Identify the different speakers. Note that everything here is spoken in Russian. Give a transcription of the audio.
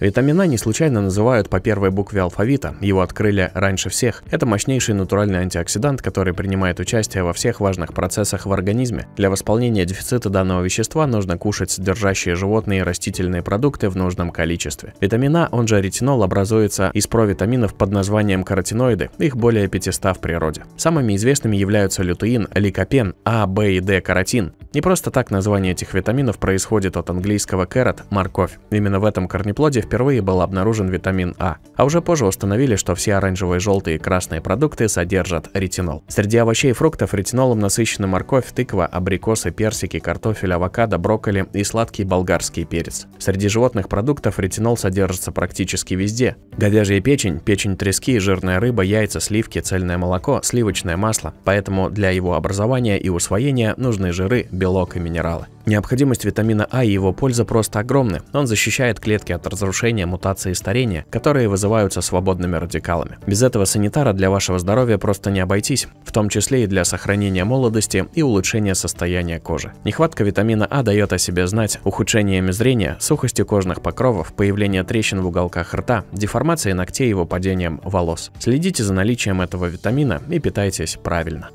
Speaker 1: Витамин А не случайно называют по первой букве алфавита, его открыли раньше всех. Это мощнейший натуральный антиоксидант, который принимает участие во всех важных процессах в организме. Для восполнения дефицита данного вещества нужно кушать содержащие животные и растительные продукты в нужном количестве. Витамин А, он же ретинол, образуется из провитаминов под названием каротиноиды, их более 500 в природе. Самыми известными являются лютеин, ликопен, А, В и Д каротин. Не просто так название этих витаминов происходит от английского carrot – морковь. Именно в этом корнеплоде впервые был обнаружен витамин А. А уже позже установили, что все оранжевые, желтые и красные продукты содержат ретинол. Среди овощей и фруктов ретинолом насыщены морковь, тыква, абрикосы, персики, картофель, авокадо, брокколи и сладкий болгарский перец. Среди животных продуктов ретинол содержится практически везде. Говяжья печень, печень трески, жирная рыба, яйца, сливки, цельное молоко, сливочное масло. Поэтому для его образования и усвоения нужны жиры, белок и минералы. Необходимость витамина А и его польза просто огромны. Он защищает клетки от разрушения, мутации и старения, которые вызываются свободными радикалами. Без этого санитара для вашего здоровья просто не обойтись, в том числе и для сохранения молодости и улучшения состояния кожи. Нехватка витамина А дает о себе знать ухудшениями зрения, сухостью кожных покровов, появление трещин в уголках рта, деформацией ногтей и выпадением волос. Следите за наличием этого витамина и питайтесь правильно.